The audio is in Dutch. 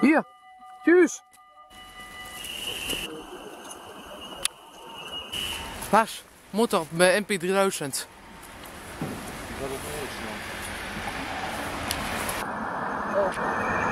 Hier. Tjus. Lars, moet op bij MP3000. Dat is. Oh.